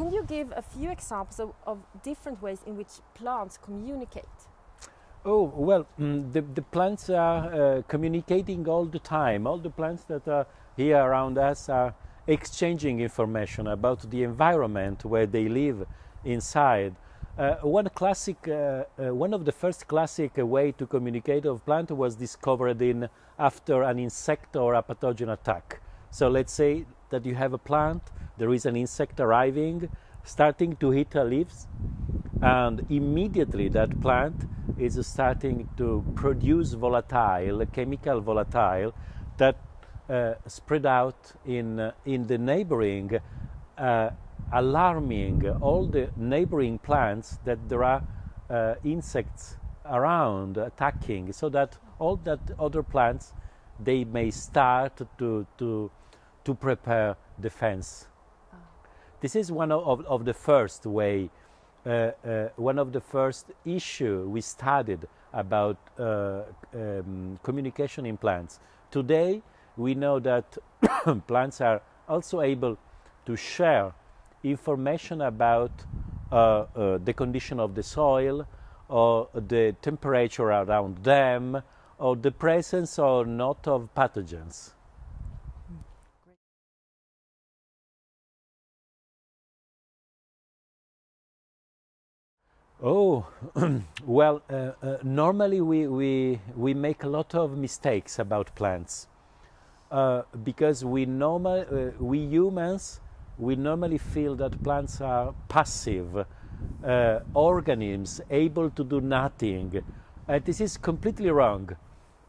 can you give a few examples of, of different ways in which plants communicate? Oh, well, mm, the, the plants are uh, communicating all the time. All the plants that are here around us are exchanging information about the environment where they live inside. Uh, one classic, uh, uh, one of the first classic way to communicate of plant was discovered in after an insect or a pathogen attack. So let's say that you have a plant, there is an insect arriving, starting to hit the leaves, and immediately that plant is starting to produce volatile, chemical volatile, that uh, spread out in, uh, in the neighboring, uh, alarming all the neighboring plants that there are uh, insects around attacking, so that all that other plants they may start to, to, to prepare defense. Oh. This is one of, of the first way, uh, uh, one of the first issue we studied about uh, um, communication in plants. Today, we know that plants are also able to share information about uh, uh, the condition of the soil or the temperature around them or the presence or not of pathogens. Oh, well, uh, uh, normally we, we, we make a lot of mistakes about plants uh, because we, normal, uh, we humans, we normally feel that plants are passive uh, organisms able to do nothing. this is completely wrong.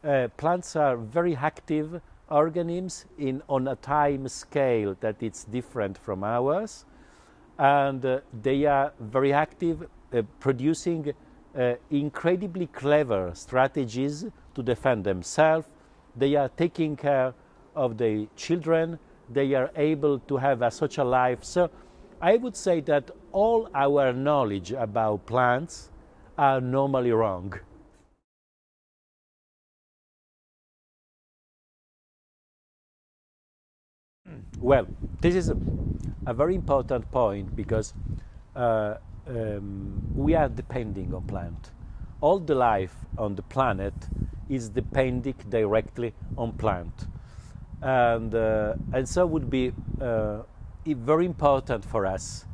Uh, plants are very active organisms in, on a time scale that it's different from ours and uh, they are very active uh, producing uh, incredibly clever strategies to defend themselves. They are taking care of the children. They are able to have a social life. So i would say that all our knowledge about plants are normally wrong. Well, this is a, a very important point because uh, um, we are depending on plant. All the life on the planet is depending directly on plant, and uh, and so would be uh, very important for us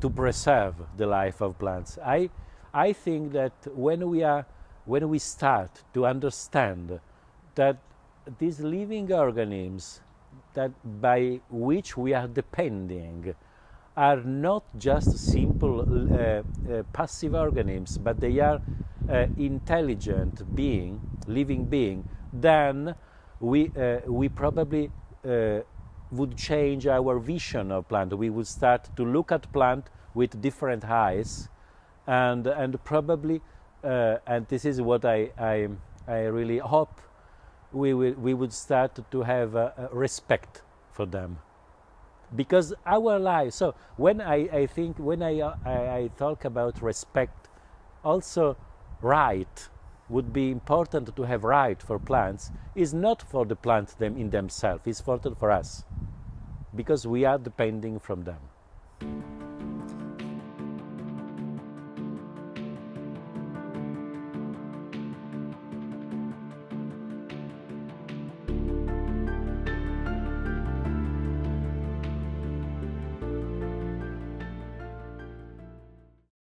to preserve the life of plants. I I think that when we are when we start to understand that these living organisms that by which we are depending are not just simple uh, uh, passive organisms, but they are uh, intelligent being, living being, then we, uh, we probably uh, would change our vision of plant. We would start to look at plant with different eyes, and, and probably, uh, and this is what I, I, I really hope we, will, we would start to have respect for them because our life so when i, I think when I, I, I talk about respect also right would be important to have right for plants is not for the plants them in themselves it's for, for us. Because we are depending from them